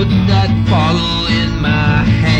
Put that bottle in my hand.